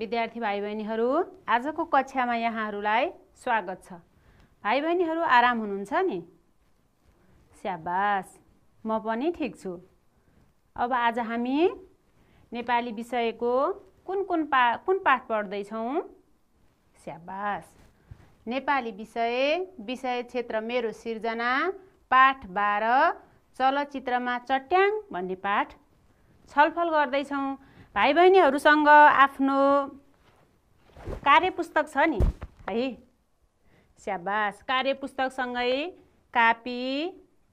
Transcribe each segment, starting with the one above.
विद्यार्थी भाइ बहिनीहरू आजको कक्षामा यहाँहरूलाई स्वागत छ। भाइ बहिनीहरू आराम हुनुहुन्छ नि? स्याबास म पनि ठिक छु। अब आज हामी नेपाली विषयको कुन कुन पा कुन पाठ पढ्दैछौँ? स्याबास। नेपाली विषय विषय क्षेत्र मेरो सिर्जना पाठ बाह्र चलचित्रमा चट्याङ भन्ने पाठ छलफल गर्दैछौँ। भाइ बहिनीहरूसँग आफ्नो कार्यपुस्तक छ नि? है? स्याबास। कार्यपुस्तकसँगै कापी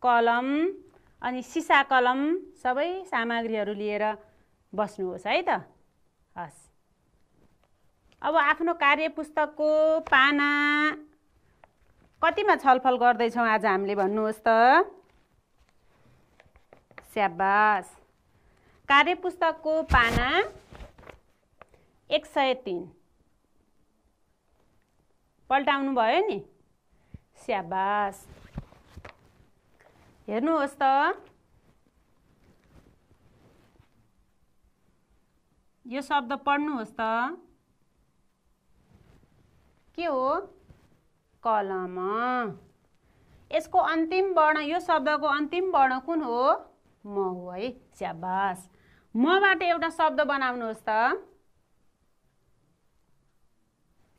कलम अनि सिसा कलम सबै सामग्रीहरू लिएर बस्नुहोस् है त? हस्। अब आफ्नो कार्यपुस्तकको पाना कतिमा छलफल गर्दैछौँ आज हामीले भन्नुहोस् त? स्याबास। कार्यपुस्तकको पाना एक सय तिन। पल्टाउनु भयो नि? स्याबास। हेर्नुहोस् त। यो शब्द पढ्नुहोस् त। के हो? कलम। यसको अन्तिम वर्ण यो शब्दको अन्तिम वर्ण कुन हो? म हो है। स्याबास। मबाट एउटा शब्द बनाउनुहोस् त।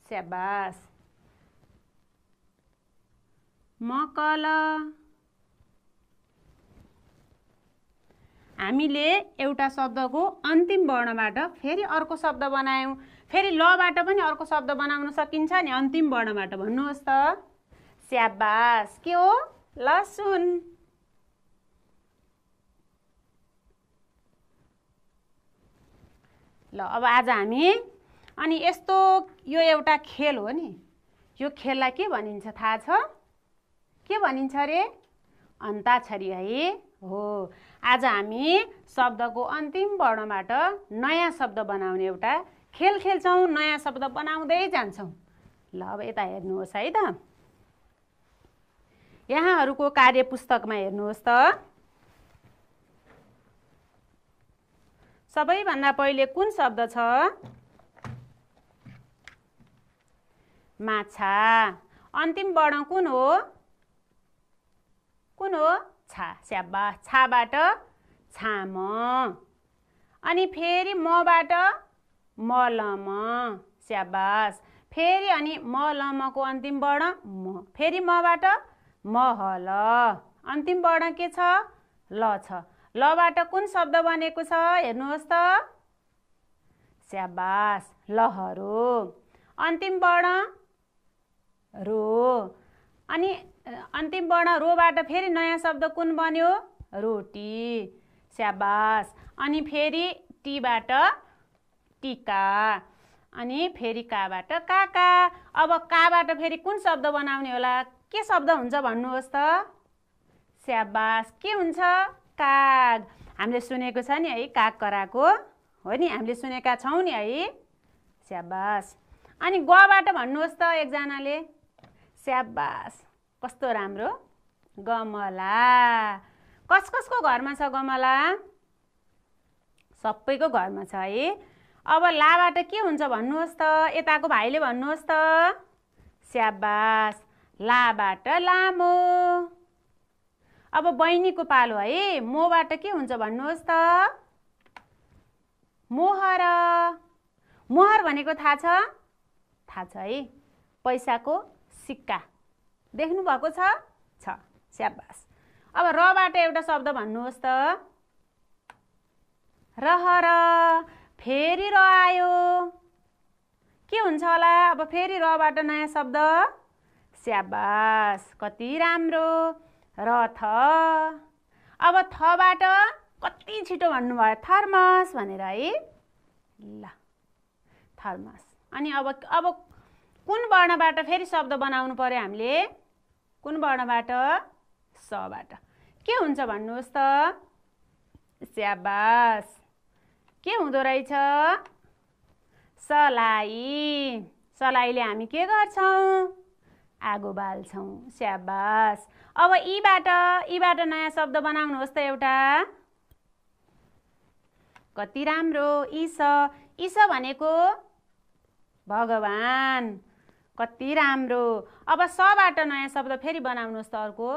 स्याबास। मकल। हामीले एउटा शब्दको अन्तिम वर्णबाट फेरि अर्को शब्द बनायौँ। फेरि लबाट पनि अर्को शब्द बनाउन सकिन्छ नि अन्तिम वर्णबाट भन्नुहोस् त। स्याबास। के हो? लसुन। ल अब आज हामी अनि यस्तो यो एउटा खेल हो नि। यो खेललाई के भनिन्छ थाहा छ? के भनिन्छ अरे अन्ताक्षरी है हो। आज हामी शब्दको अन्तिम वर्णबाट नयाँ शब्द बनाउने एउटा खेल खेल्छौँ नयाँ शब्द बनाउँदै जान्छौँ। ल अब यता हेर्नुहोस् है त। यहाँहरूको कार्यपुस्तकमा हेर्नुहोस् त। सबैभन्दा पहिले कुन शब्द छ? माछा। अन्तिम वर्ण कुन हो? कुन हो? छा। स्याबा छाबाट छाम। अनि फेरि मबाट मलम। स्याबास फेरि अनि मलमको अन्तिम वर्ण म। फेरि मबाट महल। अन्तिम वर्ण के छ? ल छ। लबाट कुन शब्द बनेको छ? हेर्नुहोस् त। स्याबास लहरो। अन्तिम वर्ण रो। अनि अन्तिम वर्ण रोबाट फेरि नयाँ शब्द कुन बन्यो? रोटी। स्याबास। अनि फेरि टीबाट टिका। अनि फेरि काबाट काका। अब काबाट फेरि कुन शब्द बनाउने होला? के शब्द हुन्छ भन्नुहोस् त? स्याबास। के हुन्छ? काग। हामीले सुनेको छ नि है काग कराएको हो नि हामीले सुनेका छौँ नि है। स्याबास अनि गबाट भन्नुहोस् त एकजनाले। स्याबास कस्तो राम्रो। गमला। कस कसको घरमा छ गमला? सबैको घरमा छ है। अब लाबाट के हुन्छ भन्नुहोस् त? यताको भाइले भन्नुहोस् त। स्याबास लाबाट लामो। अब बहिनीको पालो है। मोबाट के हुन्छ भन्नुहोस् त? मोहर। मोहर भनेको थाहा छ? थाहा छ है। पैसाको सिक्का। देख्नु भएको छ? छ। स्याबास। अब रबाट एउटा शब्द भन्नुहोस् त। रहर। फेरि र आयो। के हुन्छ होला? अब फेरि रबाट नयाँ शब्द? स्याबास। कति राम्रो। रथ अब थबाट कति छिटो भन्नुभयो? थर्मस भनेर है। ल थर्मस। अनि अब अब कुन वर्णबाट फेरि शब्द बनाउनु पऱ्यो हामीले? कुन वर्णबाट? सबाट। के हुन्छ भन्नुहोस् त? स्याबास। के हुँदो रहेछ? सलाई। सलाईले हामी के गर्छौँ? आगो बाल्छौँ स्याबास। अब यीबाट यीबाट नयाँ शब्द बनाउनुहोस् त एउटा। कति राम्रो इस इस भनेको भगवान्। कति राम्रो। अब सबाट नयाँ शब्द फेरि बनाउनुहोस् त अर्को।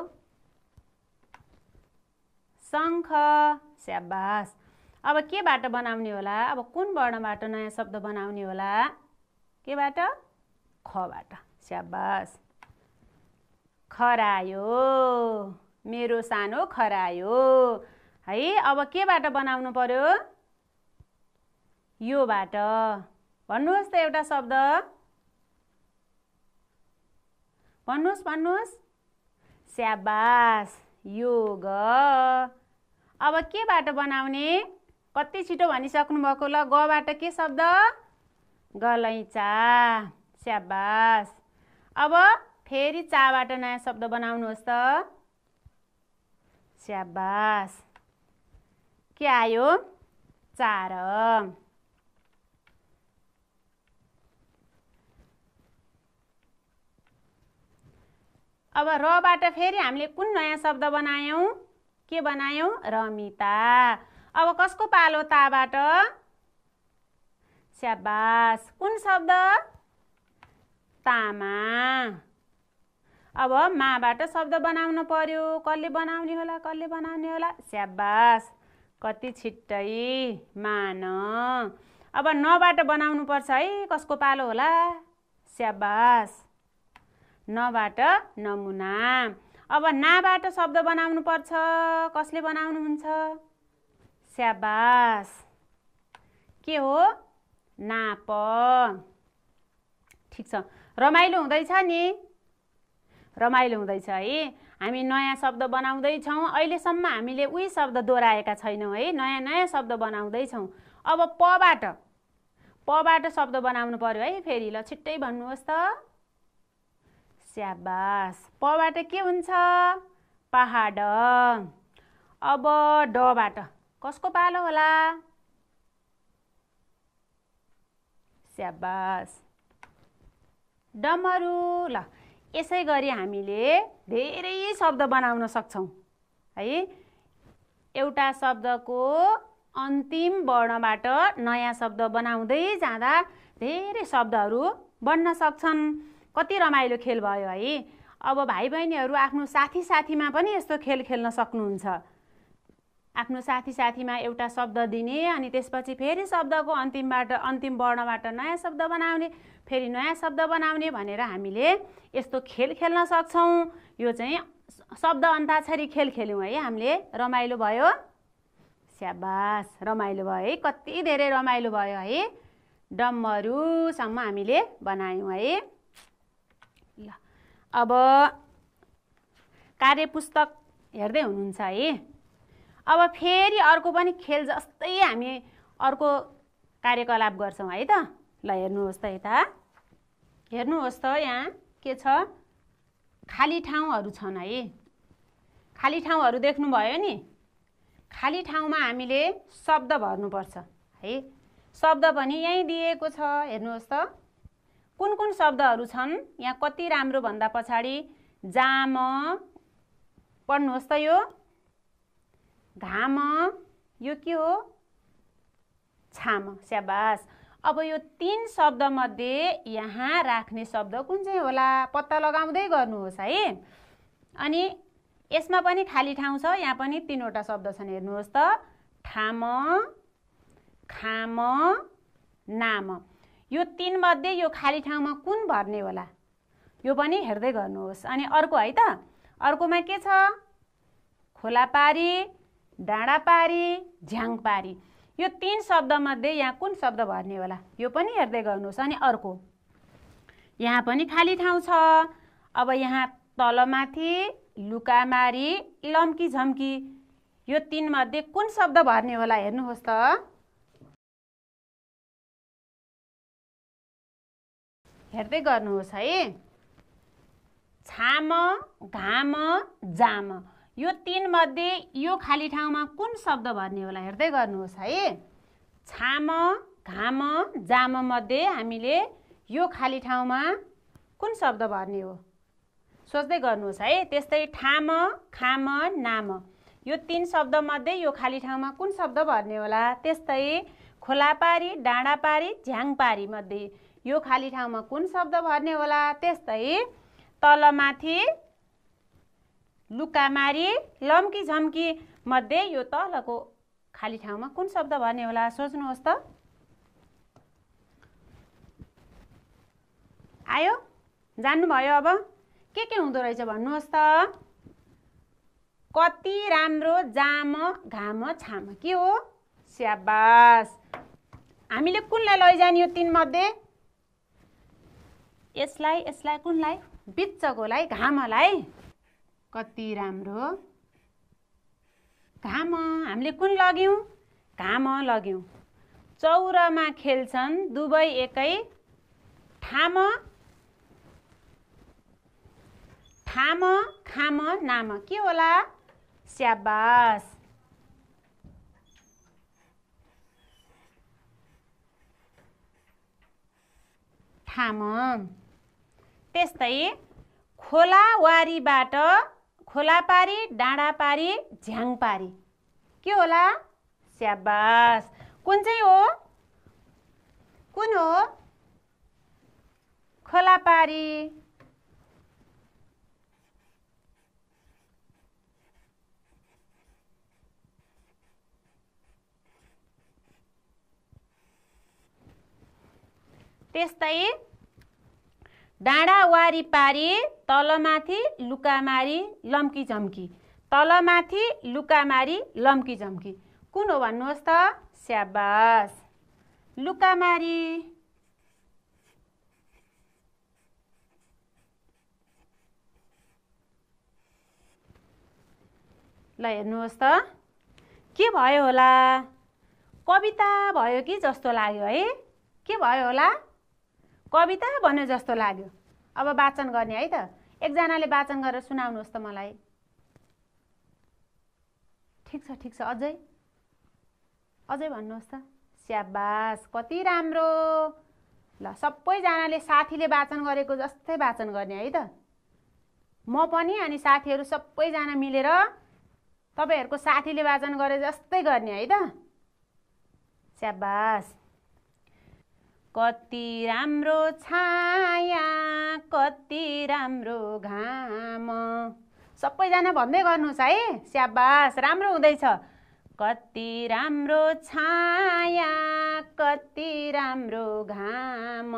शङ्ख स्याबास। अब केबाट बनाउने होला? अब कुन वर्णबाट नयाँ शब्द बनाउने होला? केबाट? खबाट स्याबास। खरायो मेरो सानो खरायो। है अब केबाट बनाउनु पर्यो? योबाट। भन्नुहोस् त एउटा शब्द। भन्नुहोस् भन्नुहोस्। स्याबास योग। अब केबाट बनाउने? कति छिटो भनिसक्नु भएको ल गबाट के शब्द? गलैँचा स्याबास। अब फेरि चाबाट नयाँ शब्द बनाउनुहोस् त। स्याबास के आयो? चार। अब रबाट फेरि हामीले कुन नयाँ शब्द बनायौँ? के बनायौँ? रमिता। अब कसको पालो ताबाट? स्याबास कुन शब्द? तामा। अब माबाट शब्द बनाउनु पर्यो। कसले बनाउने होला कसले बनाउने होला? स्याबास कति छिट्टै मान। अब नबाट बनाउनु पर्छ है कसको पालो होला? स्याबास नबाट नमुना। अब नाबाट शब्द बनाउनु पर्छ कसले बनाउनुहुन्छ? स्याबास के हो? नाप। ठिक छ। रमाइलो हुँदैछ नि। रमाइलो हुँदैछ है? हामी नयाँ शब्द बनाउँदैछौँ। अहिलेसम्म हामीले उही शब्द दोहोऱ्याएका छैनौँ है? नयाँ नयाँ शब्द बनाउँदैछौँ। अब पबाट पबाट शब्द बनाउनु पर्यो है? फेरि ल छिट्टै भन्नुहोस् त। स्याबास। पबाट के हुन्छ? पहाड। अब डबाट। कसको पालो होला? स्याबास। डमरु। ल यसै गरी हामीले धेरै शब्द बनाउन सक्छौँ। है एउटा शब्दको अन्तिम वर्णबाट नयाँ शब्द बनाउँदै जाँदा धेरै शब्दहरू बन्न सक्छन्। कति रमाइलो खेल भयो है। अब भाइ बहिनीहरू आफ्नो साथी साथीमा पनि यस्तो खेल खेल्न सक्नुहुन्छ। आफ्नो साथी साथीमा एउटा शब्द दिने अनि त्यसपछि फेरि शब्दको अन्तिमबाट अन्तिम वर्णबाट नयाँ शब्द बनाउने फेरि नयाँ शब्द बनाउने भनेर हामीले यस्तो खेल खेल्न सक्छौँ। यो चाहिँ शब्द अन्ताक्षरी खेल खेल्यौँ है हामीले रमाइलो भयो। स्याबास रमाइलो भयो है कति धेरै रमाइलो भयो है। डम्बरुसम्म हामीले बनायौँ है। ल अब कार्यपुस्तक हेर्दै हुनुहुन्छ है। अब फेरि अर्को पनि खेल जस्तै हामी अर्को कार्यकलाप गर्छौँ है त। ल हेर्नुहोस् त यता। हेर्नुहोस् त यहाँ के छ? खाली ठाउँहरू छन् है। खाली ठाउँहरू देख्नुभयो नि। खाली ठाउँमा हामीले शब्द भर्नुपर्छ है। शब्द पनि यहीँ दिएको छ। हेर्नुहोस् त। कुन कुन शब्दहरू छन्? यहाँ कति राम्रो भन्दा पछाडि जाम पढ्नुहोस् त यो। घाम यो के हो? छाम स्याबास। अब यो तिन शब्दमध्ये यहाँ राख्ने शब्द कुन चाहिँ होला? पत्ता लगाउँदै गर्नुहोस् है। अनि यसमा पनि खाली ठाउँ छ यहाँ पनि तिनवटा शब्द छन् हेर्नुहोस् त। ठाम खाम नाम। यो तिनमध्ये यो खाली ठाउँमा कुन भर्ने होला? यो पनि हेर्दै गर्नुहोस्। अनि अर्को है त। अर्कोमा के छ? खोलापारी डाँडापारी झ्याङपारी। यो तिन शब्दमध्ये यहाँ कुन शब्द भर्ने होला? यो पनि हेर्दै गर्नुहोस् अनि अर्को। यहाँ पनि खाली ठाउँ छ। अब यहाँ तलमाथि लुकामारी लम्की झम्की। यो तिनमध्ये कुन शब्द भर्ने होला हेर्नुहोस् त। हेर्दै गर्नुहोस् है। छाम घाम जाम। यो तिनमध्ये यो खाली ठाउँमा कुन शब्द भर्ने होला हेर्दै गर्नुहोस् है। छाम घाम जाममध्ये हामीले यो खाली ठाउँमा कुन शब्द भर्ने हो? सोच्दै गर्नुहोस् है त्यस्तै ठाम खाम नाम। यो तिन शब्दमध्ये यो खाली ठाउँमा कुन शब्द भर्ने होला? त्यस्तै खोलापारी डाँडापारी झ्याङपारी मध्ये यो खाली ठाउँमा कुन शब्द भर्ने होला? त्यस्तै तलमाथि लुकामारी लम्की झम्की मध्ये यो तलको खाली ठाउँमा कुन शब्द भर्ने होला? सोच्नुहोस् त। आयो? जान्नुभयो अब। के के हुँदो रहेछ भन्नुहोस् त। कति राम्रो जाम घाम छाम। के हो? स्याबास हामीले कुनलाई लैजाने यो तिनमध्ये? यसलाई यसलाई कुनलाई? बिचकोलाई घामलाई। कति राम्रो? घाम हामीले कुन लग्यौँ? घाम लग्यौँ। चौरमा खेल्छन् दुवै एकै ठाम ठाम खाम नाम। के होला? स्याबास। ठाम। त्यस्तै खोलावारीबाट खोलापारी डाँडापारी झ्याङपारी के होला स्याबास कुन चाहिँ हो? कुन हो? खोलापारी. त्यस्तै डाँडा वारिपारी तलमाथि लुकामारी लम्की झम्की तलमाथि लुकामारी लम्की झम्की कुन हो भन्नुहोस् त? स्याबास। लुकामारी। ल हेर्नुहोस् त। के भयो होला? कविता भयो कि जस्तो लाग्यो है? के भयो होला? कविता भन्यो जस्तो लाग्यो। अब वाचन गर्ने है त। एकजनाले वाचन गरेर सुनाउनुहोस् त मलाई। ठिक छ ठिक छ। अझै? अझै भन्नुहोस् त। स्याबास कति राम्रो। ल सबैजनाले साथीले वाचन गरेको जस्तै वाचन गर्ने है त। म पनि अनि साथीहरू सबैजना मिलेर तपाईँहरूको साथीले वाचन गरे जस्तै गर्ने है त। स्याबास कति राम्रो छाया कति राम्रो घाम। सबैजना भन्दै गर्नुहोस् है स्याबास राम्रो हुँदैछ। कति राम्रो छाया कति राम्रो घाम।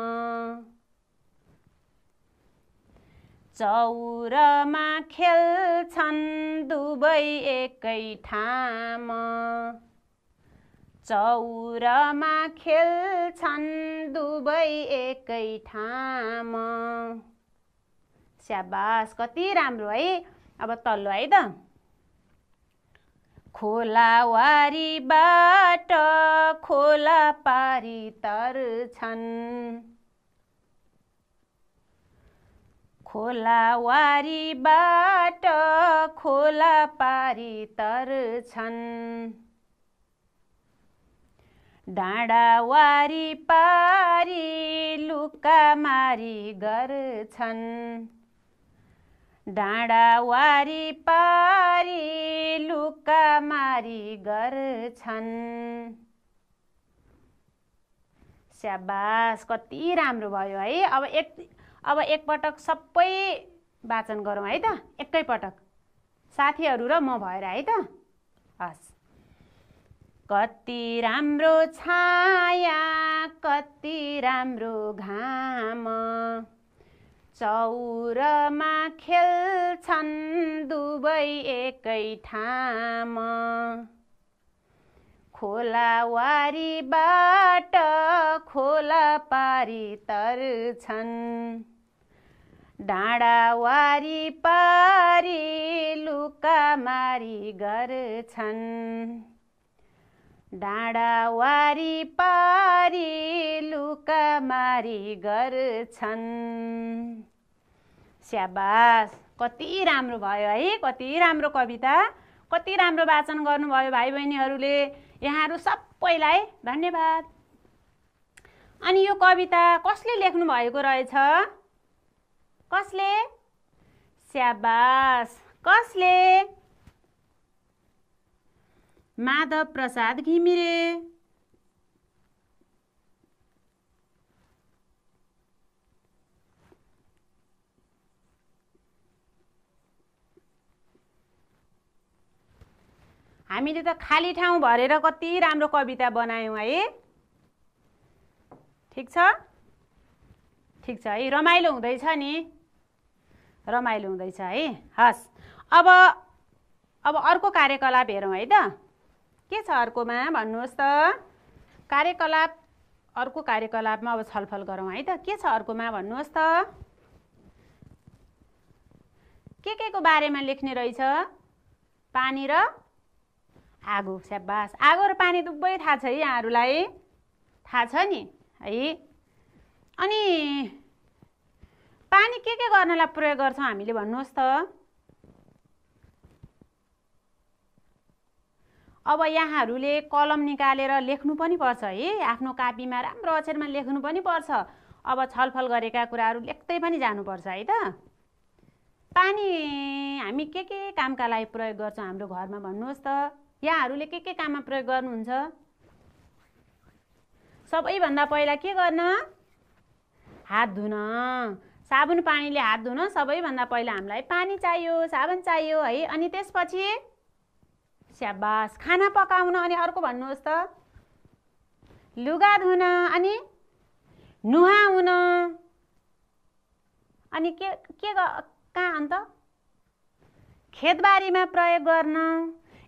चौरमा खेल्छन् दुवै एकै ठाम। चौरमा खेल्छन् दुवै एकै ठाम। स्याबास कति राम्रो है। अब तल्लो है त। खोलावारीबाट खोला पारी तर्छन्। खोलावारीबाट खोला पारी तर्छन्। डाँडावारी पारी लुकामारी गर्छन्। डाँडावारी पारी लुकामारी गर्छन्। स्याबास कति राम्रो भयो है। अब एक अब एकपटक सबै वाचन गरौँ है त। एकैपटक। साथीहरू र म भएर है त। हस्। कति राम्रो छाया कति राम्रो घाम। चौरमा खेल्छन् दुवै एकै ठाम। खोलावारीबाट खोला पारी तर्छन्। डाँडावारी पारी लुकामारी गर्छन्। डाँडावारी पारी लुकामारी गर्छन्। स्याबास कति राम्रो भयो है कति राम्रो कविता कति राम्रो वाचन गर्नुभयो भाइ बहिनीहरूले यहाँहरू सबैलाई धन्यवाद। अनि यो कविता कसले लेख्नु भएको रहेछ? कसले? स्याबास कसले? माधव प्रसाद घिमिरे। हामीले त खाली ठाउँ भरेर कति राम्रो कविता बनायौँ है। ठिक छ? ठिक छ। है रमाइलो हुँदैछ नि। रमाइलो हुँदैछ है। हस्। अब अब अर्को कार्यकलाप हेरौँ है त। के छ अर्कोमा भन्नुहोस् त। कार्यकलाप अर्को कार्यकलापमा अब छलफल गरौँ है त। के छ अर्कोमा भन्नुहोस् त। के के को बारेमा लेख्ने रहेछ? पानी र आगो। स्याबास आगो र पानी दुबै थाहा छ है यहाँहरूलाई। थाहा छ नि है। अनि पानी के के गर्नलाई प्रयोग गर्छौँ हामीले? भन्नुहोस् त। अब यहाँहरूले कलम निकालेर लेख्नु पनि पर्छ है? आफ्नो कापीमा राम्रो अक्षरमा लेख्नु पनि पर्छ। अब छलफल गरेका कुराहरू लेख्दै पनि जानुपर्छ है त? पानी हामी के के कामका लागि प्रयोग गर्छौँ हाम्रो घरमा भन्नुहोस् त। यहाँहरूले के के काममा प्रयोग गर्नुहुन्छ? सबैभन्दा पहिला के गर्न? हात धुन। साबुन पानीले हात धुन। सबैभन्दा पहिला हामीलाई पानी चाहियो साबुन चाहियो है? अनि त्यसपछि स्याबास। खाना पकाउन अनि अर्को भन्नुहोस् त। लुगा धुन अनि नुहाउन अनि के के कहाँ अन्त? खेतबारीमा प्रयोग गर्न।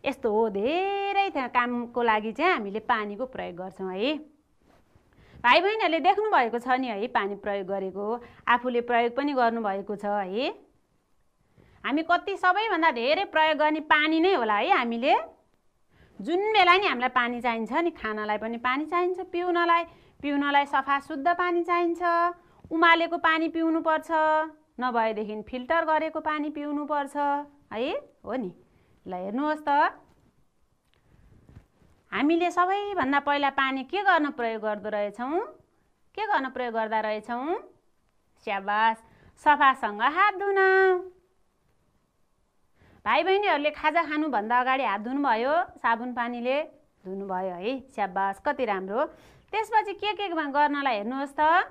यस्तो हो धेरै कामको लागि चाहिँ हामीले पानीको प्रयोग गर्छौँ है। भाइ बहिनीहरूले देख्नुभएको छ नि है पानी प्रयोग गरेको आफूले प्रयोग पनि गर्नुभएको छ है। हामी कति सबैभन्दा धेरै प्रयोग गर्ने पानी नै होला है हामीले। जुन बेला नि हामीलाई पानी चाहिन्छ नि खानालाई पनि पानी चाहिन्छ पिउनलाई पिउनलाई सफा शुद्ध पानी चाहिन्छ उमालेको पानी पिउनुपर्छ नभएदेखि फिल्टर गरेको पानी पिउनुपर्छ है हो नि? ल हेर्नुहोस् त। हामीले सबैभन्दा पहिला पानी के गर्न प्रयोग गर्दो रहेछौँ? के गर्न प्रयोग गर्दा रहेछौँ? स्याबास सफासँग हात धुन। भाइ बहिनीहरूले खाजा खानुभन्दा अगाडि हात धुनुभयो साबुन पानीले धुनुभयो है? स्याबास कति राम्रो। त्यसपछि के के गर्नलाई हेर्नुहोस् त।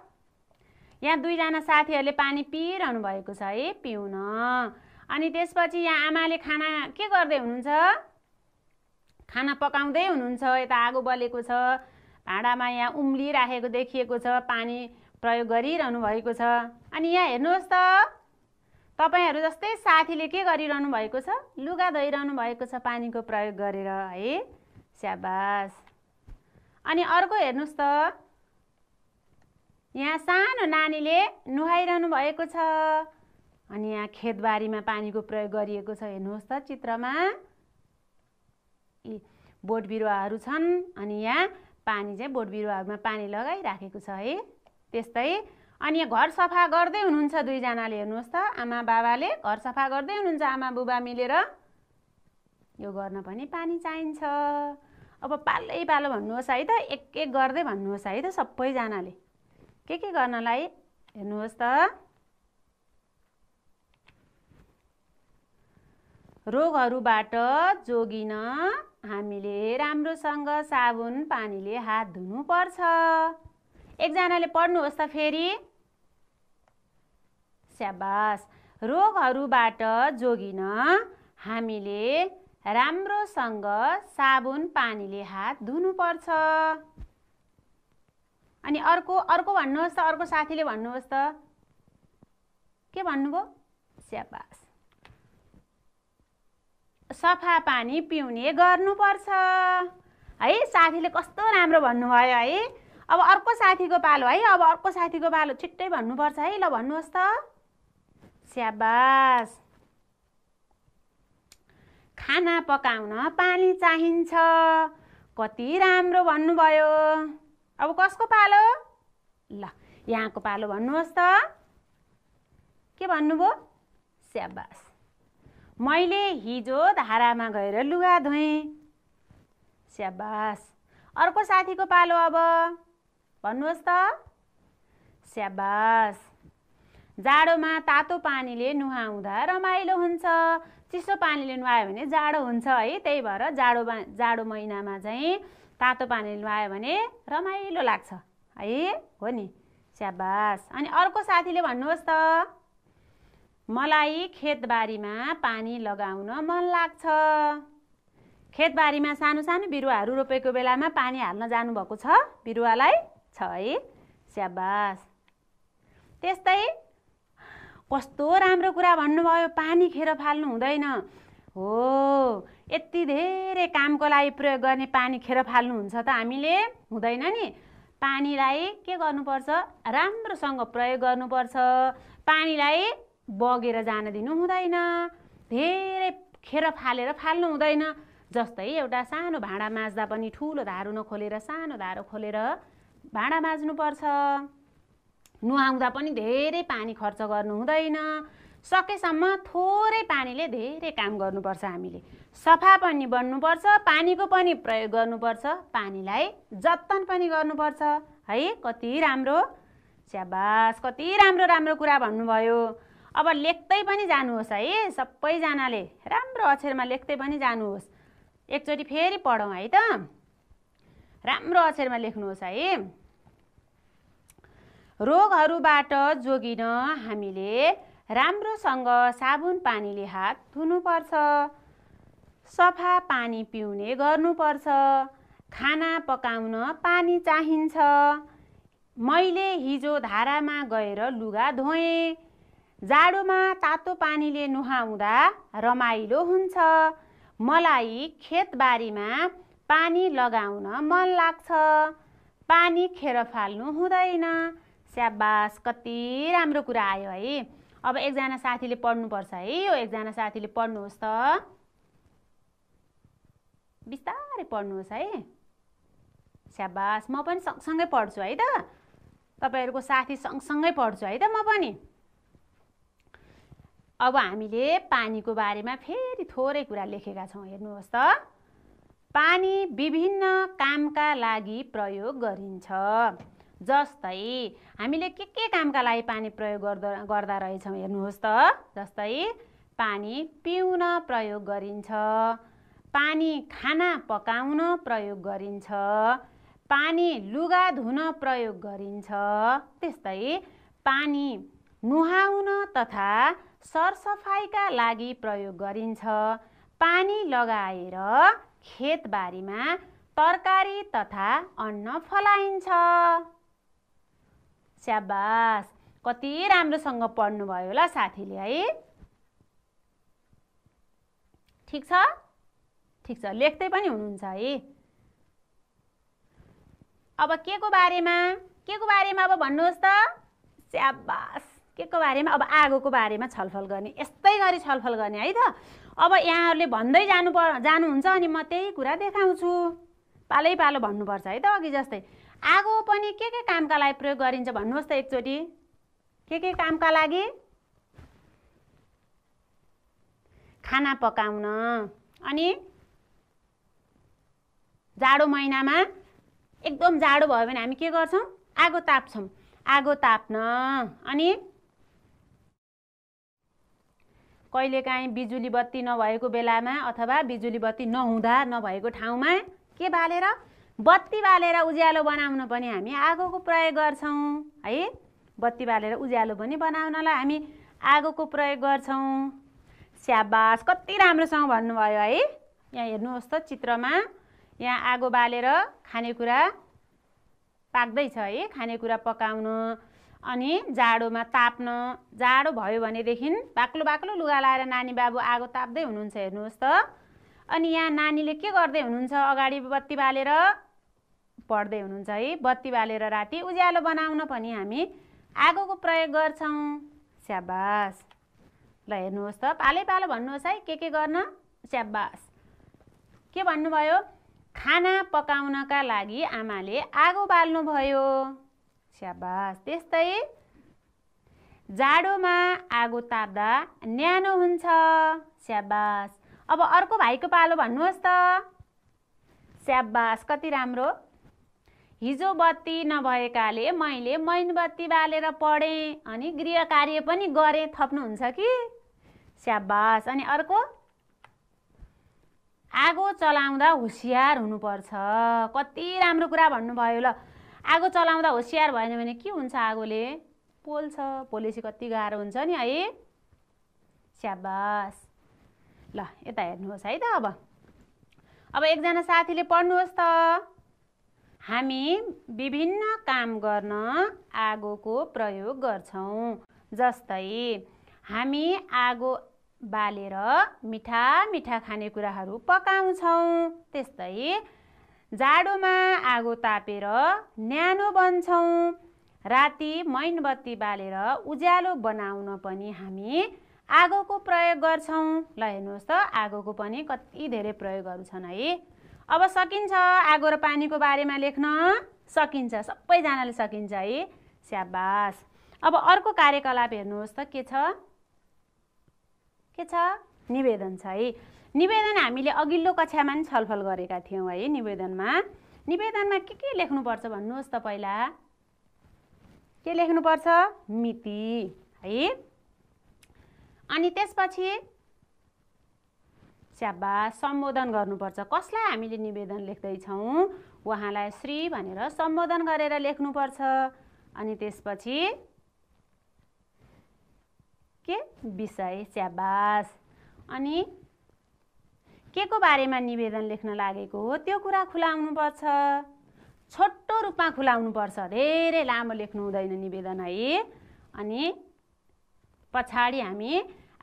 यहाँ दुईजना साथीहरूले पानी पिइरहनु भएको छ है? पिउन। अनि त्यसपछि यहाँ आमाले खाना के गर्दै हुनुहुन्छ? खाना पकाउँदै हुनुहुन्छ यता आगो बलेको छ। भाँडामा यहाँ उम्लिराखेको देखिएको छ पानी प्रयोग गरिरहनु भएको छ। अनि यहाँ हेर्नुहोस् त। तपाईँहरू जस्तै साथीले के गरिरहनु भएको छ? लुगा धोइरहनु भएको छ पानीको प्रयोग गरेर है? स्याबास। अनि अर्को हेर्नुहोस् त। यहाँ सानो नानीले नुहाइरहनु भएको छ। अनि यहाँ खेतबारीमा पानीको प्रयोग गरिएको छ। हेर्नुहोस् त चित्रमा। बोट बिरुवाहरू छन्। अनि यहाँ पानी चाहिँ बोट बिरुवाहरूमा पानी लगाइराखेको छ है? त्यस्तै अनि घर सफा गर्दै हुनुहुन्छ दुईजनाले हेर्नुहोस् त आमा बाबाले घर सफा गर्दै हुनुहुन्छ आमा बुबा मिलेर। यो गर्न पनि पानी चाहिन्छ। अब पालै पालो भन्नुहोस् है त एक एक गर्दै भन्नुहोस् है त सबैजनाले। के के गर्नलाई हेर्नुहोस् त। रोगहरूबाट जोगिन हामीले राम्रोसँग साबुन पानीले हात धुनुपर्छ। एकजनाले पढ्नुहोस् त फेरि। स्याबास रोगहरूबाट जोगिन हामीले राम्रोसँग साबुन पानीले हात धुनुपर्छ। अनि अर्को अर्को भन्नुहोस् त अर्को साथीले भन्नुहोस् त। के भन्नुभयो? स्याबास। सफा पानी पिउने गर्नुपर्छ। है साथीले कस्तो राम्रो भन्नुभयो है। अब अर्को साथीको पालो है अब अर्को साथीको पालो छिट्टै भन्नुपर्छ है ल भन्नुहोस् त। स्याबास। खाना पकाउन पानी चाहिन्छ। कति राम्रो भन्नुभयो। अब कसको पालो? ल यहाँको पालो भन्नुहोस् त। के भन्नुभयो? स्याबास। मैले हिजो धारामा गएर लुगा धोएँ। स्याबास। अर्को साथीको पालो अब? भन्नुहोस् त। स्याबास। जाडोमा तातो पानीले नुहाउँदा रमाइलो हुन्छ। चिसो पानीले नुहायो भने जाडो हुन्छ है त्यही भएर जाडोमा जाडो महिनामा चाहिँ तातो पानीले नुहायो भने रमाइलो लाग्छ है हो नि? स्याबास। अनि अर्को साथीले भन्नुहोस् त मलाई खेतबारीमा पानी लगाउन मन लाग्छ। खेतबारीमा सानो सानो बिरुवाहरू रोपेको बेलामा पानी हाल्न जानुभएको छ बिरुवालाई? छ है? स्याबास। त्यस्तै कस्तो राम्रो कुरा भन्नुभयो पानी खेर फाल्नु हुँदैन। हो यति धेरै कामको लागि प्रयोग गर्ने पानी खेर फाल्नुहुन्छ त हामीले। हुँदैन नि। पानीलाई के गर्नुपर्छ? राम्रोसँग प्रयोग गर्नुपर्छ। पानीलाई बगेर जान दिनु हुँदैन। धेरै खेर फालेर फाल्नु हुँदैन। जस्तै एउटा सानो भाँडा माझ्दा पनि ठुलो धारो नखोलेर सानो धारो खोलेर भाँडा माझ्नुपर्छ। नुहाउँदा पनि धेरै पानी खर्च गर्नु हुँदैन। सकेसम्म थोरै पानीले धेरै काम गर्नुपर्छ हामीले। सफा पनि बन्नुपर्छ पानीको पनि प्रयोग गर्नुपर्छ पानीलाई जतन पनि गर्नुपर्छ। है कति राम्रो स्याबास कति राम्रो राम्रो कुरा भन्नुभयो। अब लेख्दै पनि जानुहोस् है सबैजनाले राम्रो अक्षरमा लेख्दै पनि जानुहोस्। एकचोटि फेरि पढौँ है त। राम्रो अक्षरमा लेख्नुहोस् है। रोगहरूबाट जोगिन हामीले राम्रोसँग साबुन पानीले हात धुनुपर्छ। सफा पानी पिउने गर्नुपर्छ। खाना पकाउन पानी चाहिन्छ। मैले हिजो धारामा गएर लुगा धोएँ। जाडोमा तातो पानीले नुहाउँदा रमाइलो हुन्छ। मलाई खेतबारीमा पानी लगाउन मन लाग्छ। पानी खेर फाल्नु हुँदैन। स्याबास कति राम्रो कुरा आयो है। अब एकजना साथीले पढ्नुपर्छ है। यो एकजना साथीले पढ्नुहोस् त। बिस्तारै पढ्नुहोस् है। स्याबास म पनि सँगसँगै पढ्छु है त। तपाईँहरूको साथी सँगसँगै पढ्छु है त म पनि। अब हामीले पानीको बारेमा फेरि थोरै कुरा लेखेका छौँ। हेर्नुहोस् त। पानी विभिन्न कामका लागि प्रयोग गरिन्छ। जस्तै हामीले के के कामका लागि पानी प्रयोग गर्दा गर्दा रहेछौँ हेर्नुहोस् त। जस्तै पानी पिउन प्रयोग गरिन्छ। पानी खाना पकाउन प्रयोग गरिन्छ। पानी लुगा धुन प्रयोग गरिन्छ। त्यस्तै पानी नुहाउन तथा सरसफाइका लागि प्रयोग गरिन्छ। पानी लगाएर खेतबारीमा तरकारी तथा अन्न फलाइन्छ। स्याबास। कति राम्रोसँग पढ्नुभयो होला साथीले है? ठिक छ? ठिक छ लेख्दै पनि हुनुहुन्छ है? अब के को बारेमा? के को बारेमा अब भन्नुहोस् त। स्याबास। के को बारेमा? अब आगोको बारेमा छलफल गर्ने। यस्तै गरी छलफल गर्ने है त? अब यहाँहरूले भन्दै जानु पर जानुहुन्छ अनि म त्यही कुरा देखाउँछु। पालै पालो भन्नुपर्छ है त? अघि जस्तै। आगो पनि के के कामका लागि प्रयोग गरिन्छ भन्नुहोस् त एकचोटि। के के कामका लागि? खाना पकाउन। अनि जाडो महिनामा एकदम जाडो भयो भने हामी के गर्छौँ? आगो ताप्छौँ। आगो ताप्न। अनि कहिलेकाहीँ बिजुली बत्ती नभएको बेलामा अथवा बिजुली बत्ती नहुँदा नभएको ठाउँमा के बालेर बत्ती बालेर उज्यालो बनाउन पनि हामी आगोको प्रयोग गर्छौँ है? बत्ती बालेर उज्यालो पनि बनाउनलाई हामी आगोको प्रयोग गर्छौँ। स्याबास कति राम्रोसँग भन्नुभयो है? यहाँ हेर्नुहोस् त चित्रमा। यहाँ आगो बालेर खानेकुरा पाक्दैछ है? खानेकुरा पकाउन अनि जाडोमा ताप्न। जाडो भयो भनेदेखि बाक्लो बाक्लो लुगा लाएर नानी बाबु आगो ताप्दै हुनुहुन्छ हेर्नुहोस् त। अनि यहाँ नानीले के गर्दै हुनुहुन्छ? अगाडि बत्ती बालेर पढ्दै हुनुहुन्छ है बत्ती बालेर राति उज्यालो बनाउन पनि हामी आगोको प्रयोग गर्छौँ। स्याबास। ल हेर्नुहोस् त पालै पालो भन्नुहोस् है के के गर्न? स्याबास। के भन्नुभयो? खाना पकाउनका लागि आमाले आगो बाल्नुभयो। स्याबास। त्यस्तै जाडोमा आगो ताप्दा न्यानो हुन्छ। स्याबास। अब अर्को भाइको पालो भन्नुहोस् त। स्याबास कति राम्रो? हिजो बत्ती नभएकाले मैले मैनबत्ती बालेर पढेँ अनि गृह कार्य पनि गरेँ थप्नुहुन्छ कि? स्याबास अनि अर्को? आगो चलाउँदा होसियार हुनुपर्छ। कति राम्रो कुरा भन्नुभयो ल। आगो चलाउँदा होसियार भएन भने के हुन्छ आगोले? पोल्छ। पोलेपछि कति गाह्रो हुन्छ नि है। स्याबास ल यता हेर्नुहोस् है त अब। अब एकजना साथीले पढ्नुहोस् त। हामी विभिन्न काम गर्न आगोको प्रयोग गर्छौँ। जस्तै हामी आगो बालेर मिठा मिठा खानेकुराहरू पकाउँछौँ। त्यस्तै जाडोमा आगो तापेर न्यानो बन्छौँ। राति मैनबत्ती बालेर उज्यालो बनाउन पनि हामी आगोको प्रयोग गर्छौँ। ल हेर्नुहोस् त आगोको पनि कति धेरै प्रयोगहरू छन् है। अब सकिन्छ। आगो र पानीको बारेमा लेख्न सकिन्छ। सबैजनाले सकिन्छ है। स्याबास। अब अर्को कार्यकलाप हेर्नुहोस् त के छ? के छ? निवेदन छ है। निवेदन हामीले अघिल्लो कक्षामा पनि छलफल गरेका थियौँ है निवेदनमा। निवेदनमा के के लेख्नुपर्छ भन्नुहोस् त पहिला? के लेख्नुपर्छ? मिति है। अनि त्यसपछि स्याबा सम्बोधन गर्नुपर्छ। कसलाई हामीले निवेदन लेख्दैछौँ? उहाँलाई श्री भनेर सम्बोधन गरेर लेख्नुपर्छ। अनि त्यसपछि के? विषय स्याबास अनि के को बारेमा निवेदन लेख्न लागेको हो? त्यो कुरा खुलाउनुपर्छ। छोटो रूपमा खुलाउनुपर्छ। धेरै लामो लेख्नु हुँदैन निवेदन है। अनि पछाडि हामी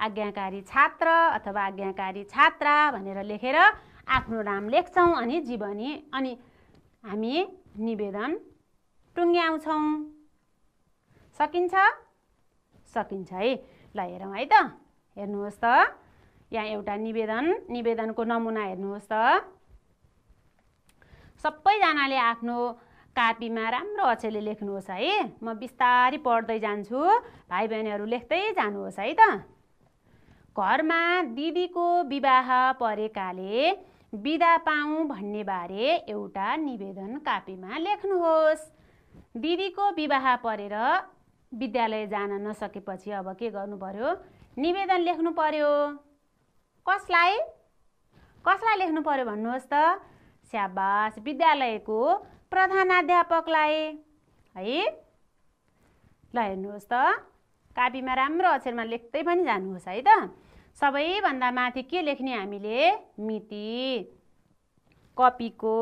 आज्ञाकारी छात्र अथवा आज्ञाकारी छात्रा भनेर लेखेर आफ्नो नाम लेख्छौँ अनि जीवनी अनि हामी निवेदन टुङ्ग्याउँछौँ। सकिन्छ? सकिन्छ है। ल हेरौँ है त। हेर्नुहोस् त। यहाँ एउटा निवेदन निवेदनको नमुना हेर्नुहोस् त। सबैजनाले आफ्नो कापीमा राम्रो अक्षरले लेख्नुहोस् है। म बिस्तारै पढ्दै जान्छु। भाइ बहिनीहरू लेख्दै जानुहोस् है त। घरमा दिदीको विवाह परेकाले बिदा पाऊँ भन्ने बारे एउटा निवेदन कापीमा लेख्नुहोस्। दिदीको विवाह परेर विद्यालय जान नसकेपछि अब के गर्नु पर्यो निवेदन लेख्नु पर्यो कसलाई? कसलाई लेख्नु पर्यो भन्नुहोस् त? स्याबास विद्यालयको प्रधानाध्यापकलाई। है? ल हेर्नुहोस् त। कापीमा राम्रो अक्षरमा लेख्दै पनि जानुहोस् है त। सबैभन्दा माथि के लेख्ने हामीले? मिति। कपीको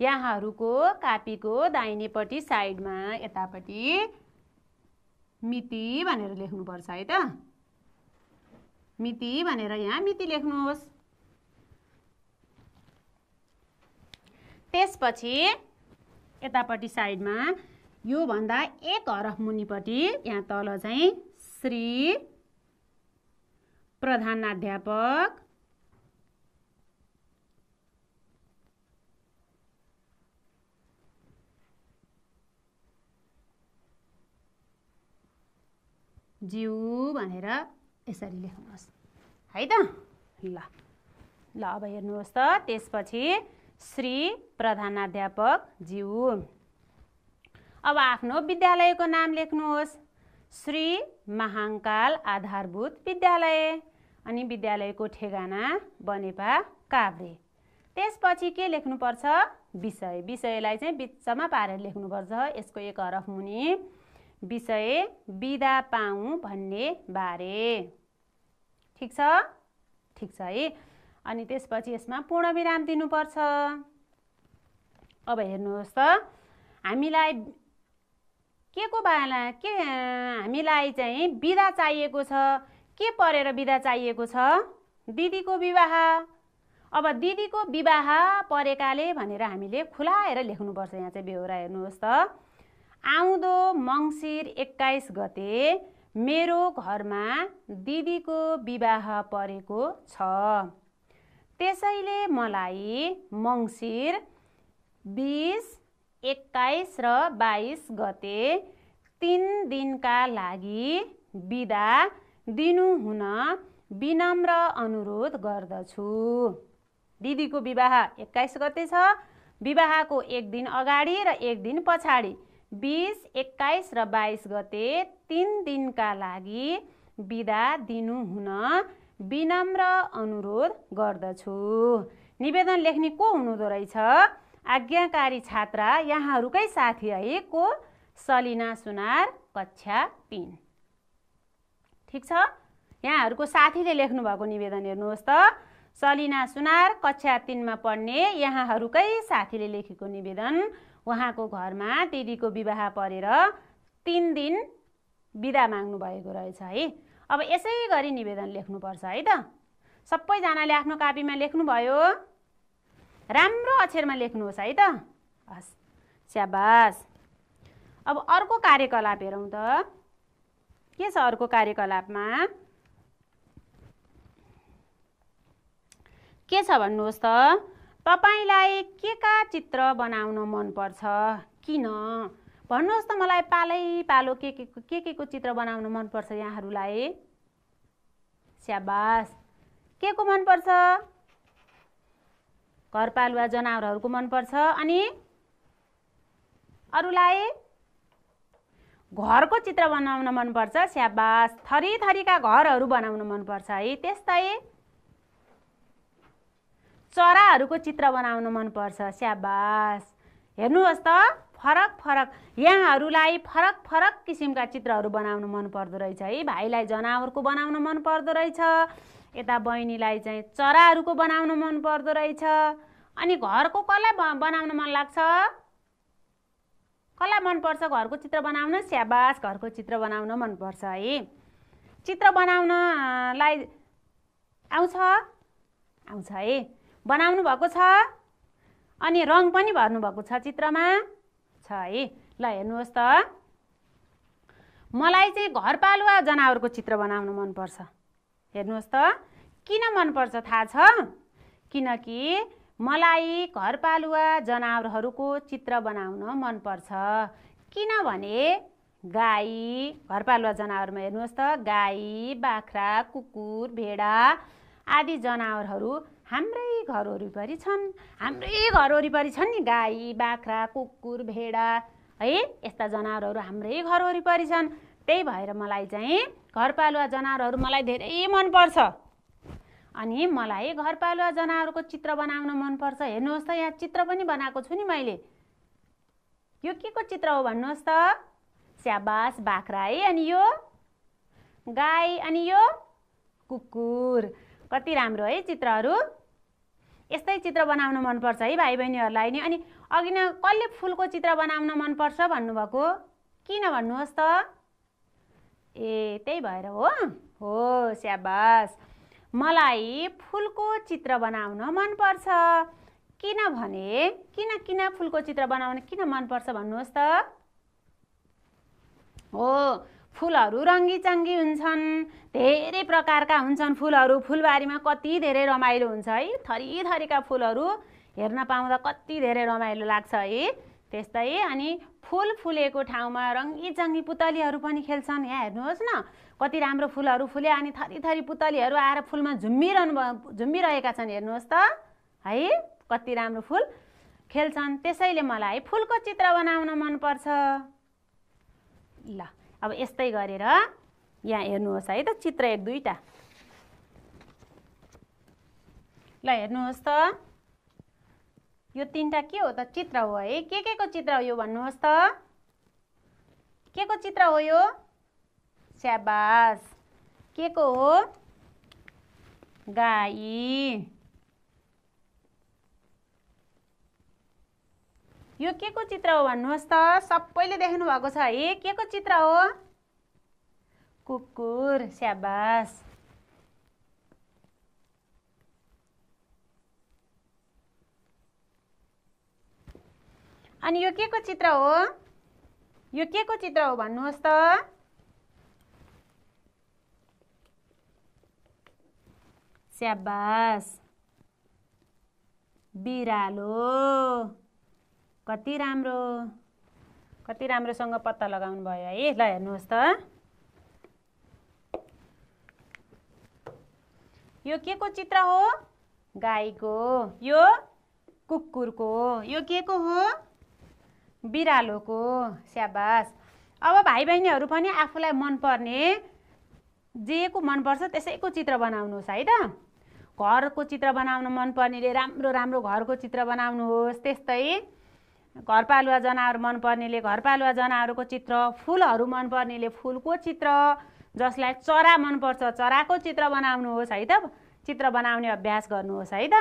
यहाँहरूको कापीको दाहिनेपट्टि साइडमा यतापट्टि मिति भनेर लेख्नुपर्छ है त। मिति भनेर यहाँ मिति लेख्नुहोस्। त्यसपछि यतापट्टि साइडमा योभन्दा एक हरफ मुनिपट्टि यहाँ तल चाहिँ श्री प्रधानाध्यापक ज्यू भनेर यसरी लेख्नुहोस्। है त? ल। ल अब हेर्नुहोस् त त्यसपछि श्री प्रधानाध्यापक ज्यू। अब आफ्नो विद्यालयको नाम लेख्नुहोस्। श्री महाङ्काल आधारभूत विद्यालय। अनि विद्यालयको ठेगाना बनेपा काभ्रे। त्यसपछि के लेख्नुपर्छ? विषय। विषयलाई चाहिँ बिचमा पारेर लेख्नुपर्छ। यसको एक हरफ मुनि विषय बिदा पाऊँ भन्ने बारे। ठिक छ? ठिक छ है। अनि त्यसपछि यसमा पूर्ण विराम दिनुपर्छ। अब हेर्नुहोस् त। हामीलाई के को बाला? के हामीलाई चाहिँ बिदा चाहिएको छ? के परेर बिदा चाहिएको छ? दिदीको विवाह। अब दिदीको विवाह परेकाले भनेर हामीले खुलाएर लेख्नुपर्छ यहाँ चाहिँ बेहोरा हेर्नुहोस् त। आउँदो मङ्सिर एक्काइस गते मेरो घरमा दिदीको विवाह परेको छ। त्यसैले मलाई मङ्सिर बिस एक्काइस र बाइस गते तिन दिनका लागि बिदा दिनुहुन विनम्र अनुरोध गर्दछु। दिदीको विवाह एक्काइस गते छ। विवाहको एक दिन अगाडि र एक दिन पछाडि बिस एक्काइस र बाइस गते तिन दिनका लागि बिदा दिनुहुन विनम्र अनुरोध गर्दछु। निवेदन लेख्ने को हुनुहुँदो रहेछ? आज्ञाकारी छात्रा यहाँहरूकै साथी है को सलिना सुनार कक्षा तिन। ठिक छ? यहाँहरूको साथीले लेख्नुभएको निवेदन हेर्नुहोस् त। सलिना सुनार कक्षा तिनमा पढ्ने यहाँहरूकै साथीले लेखेको निवेदन। उहाँको घरमा दिदीको विवाह परेर तिन दिन बिदा माग्नु भएको रहेछ है। अब यसै गरी निवेदन लेख्नुपर्छ है त। सबैजनाले आफ्नो कापीमा लेख्नुभयो। राम्रो अक्षरमा लेख्नुहोस् है त। हस् स्याबास। अब अर्को कार्यकलाप हेरौँ त। के छ अर्को कार्यकलापमा? के छ भन्नुहोस् त? तपाईँलाई के का चित्र बनाउन मनपर्छ? किन? भन्नुहोस् त मलाई पालै पालो के के के के को चित्र बनाउन मनपर्छ यहाँहरूलाई? स्याबास। के को मनपर्छ? घरपालुवा जनावरहरूको मनपर्छ अनि अरूलाई घरको चित्र बनाउन मनपर्छ स्याबास थरी थरीका घरहरू बनाउन मनपर्छ है। त्यस्तै चराहरूको चित्र बनाउन मनपर्छ स्याबास। हेर्नुहोस् त फरक फरक। यहाँहरूलाई फरक फरक किसिमका चित्रहरू बनाउन मन पर्दो रहेछ है। भाइलाई जनावरको बनाउन मन पर्दो रहेछ। यता बहिनीलाई चाहिँ चराहरूको बनाउन मन पर्दो रहेछ। अनि घरको कसलाई बनाउन मन लाग्छ? कसलाई मनपर्छ घरको चित्र बनाउन? स्याबास घरको चित्र बनाउन मनपर्छ है। चित्र बनाउनलाई आउँछ? आउँछ है। बनाउनु भएको छ? अनि रङ पनि भर्नुभएको छ चित्रमा? छ है। ल हेर्नुहोस् त। मलाई चाहिँ घरपालुवा जनावरको चित्र बनाउन मनपर्छ हेर्नुहोस् त किन मनपर्छ थाहा छ? किनकि मलाई घरपालुवा जनावरहरूको चित्र बनाउन मनपर्छ। किनभने गाई घरपालुवा जनावरमा हेर्नुहोस् त गाई बाख्रा कुकुर भेडा आदि जनावरहरू हाम्रै घर वरिपरि छन्। हाम्रै घर वरिपरि छन् नि गाई बाख्रा कुकुर भेडा है यस्ता जनावरहरू हाम्रै घर वरिपरि छन्। त्यही भएर मलाई चाहिँ घरपालुवा जनावरहरू मलाई धेरै मनपर्छ। अनि मलाई घरपालुवा जनावरको चित्र बनाउन मनपर्छ। हेर्नुहोस् त यहाँ चित्र पनि बनाएको छु नि मैले। यो के को चित्र हो भन्नुहोस् त? स्याबास बाख्रा है अनि यो गाई अनि यो कुकुर। कति राम्रो है चित्रहरू। यस्तै चित्र बनाउन मनपर्छ है भाइ बहिनीहरूलाई नि। अनि अघि नै कसले फुलको चित्र बनाउन मनपर्छ भन्नुभएको? किन भन्नुहोस् त? ए त्यही भएर हो। हो स्याबास। मलाई फुलको चित्र बनाउन मनपर्छ। किनभने किन किन फुलको चित्र बनाउन किन मनपर्छ भन्नुहोस् त। हो फुलहरू रङ्गी हुन्छन्। धेरै प्रकारका हुन्छन् फुलहरू। फुलबारीमा कति धेरै रमाइलो हुन्छ है। थरी थरीका फुलहरू हेर्न पाउँदा कति धेरै रमाइलो लाग्छ है। त्यस्तै अनि फुल फुलेको ठाउँमा रङ्गी चङ्गी पुतलीहरू पनि खेल्छन्। यहाँ हेर्नुहोस् न कति राम्रो फुलहरू फुले अनि थरी थरी पुतलीहरू आएर फुलमा झुम्बिरहनु झुम्बिरहेका छन्। हेर्नुहोस् त है कति राम्रो फुल खेल्छन्। त्यसैले मलाई फुलको चित्र बनाउन मनपर्छ। ल अब यस्तै गरेर यहाँ हेर्नुहोस् है त चित्र एक दुईवटा ल हेर्नुहोस् त। यो तिनवटा के हो त? चित्र हो है। के के को चित्र हो यो भन्नुहोस् त। के को चित्र हो यो? स्याबास। के को हो? गाई। यो के को चित्र हो भन्नुहोस् त। सबैले देख्नु भएको छ है। के को चित्र हो? कुकुर। स्याबास। अनि यो के को चित्र हो? यो के को चित्र हो भन्नुहोस् त। स्याबास बिरालो। कति राम्रो। कति राम्रोसँग पत्ता लगाउनु भयो है? ल हेर्नुहोस् त। यो के को चित्र हो? गाईको। यो कुकुरको यो के को हो? बिरालोको स्याबास। अब भाइ बहिनीहरू पनि आफूलाई मनपर्ने जे को मनपर्छ त्यसैको चित्र बनाउनुहोस् है त। घरको चित्र बनाउन मनपर्नेले राम्रो राम्रो घरको चित्र बनाउनुहोस् त्यस्तै घरपालुवा जनावर मनपर्नेले घरपालुवा जनावरको चित्र फुलहरू मनपर्नेले फुलको चित्र जसलाई चरा मनपर्छ चराको चित्र बनाउनुहोस् है त। चित्र बनाउने अभ्यास गर्नुहोस् है त।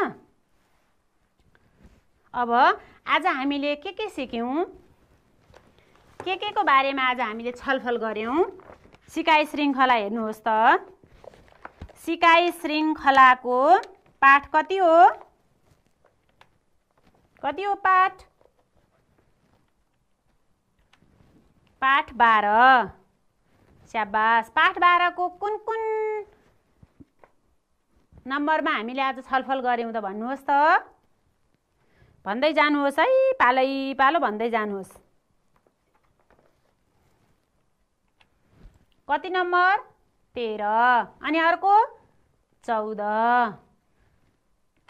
अब आज हामीले के के सिक्यौँ? के के को बारेमा आज हामीले छलफल गऱ्यौँ सिकाइ श्रृङ्खला हेर्नुहोस् त। सिकाइ श्रृङ्खलाको पाठ कति हो? कति हो पाठ? पाठ बाह्र। स्याबास। पाठ बाह्रको कुन कुन नम्बरमा हामीले आज छलफल गऱ्यौँ त भन्नुहोस् त। भन्दै जानुहोस् है पालै पालो भन्दै जानुहोस्। कति नम्बर? तेह्र। अनि अर्को? चौध।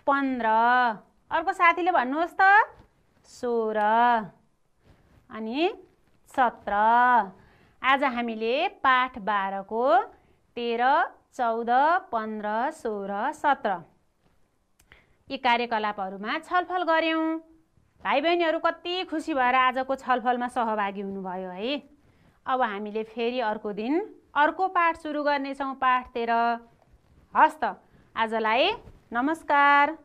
पन्ध्र। अर्को साथीले भन्नुहोस् त सोह्र। अनि सत्र। आज हामीले पाठ बाह्रको तेह्र चौध पन्ध्र सोह्र सत्र। यी कार्यकलापहरूमा छलफल गऱ्यौँ। भाइ बहिनीहरू कति खुसी भएर आजको छलफलमा सहभागी हुनुभयो है। अब हामीले फेरि अर्को दिन अर्को पाठ सुरु गर्नेछौँ पाठ तेह्र। त आजलाई नमस्कार।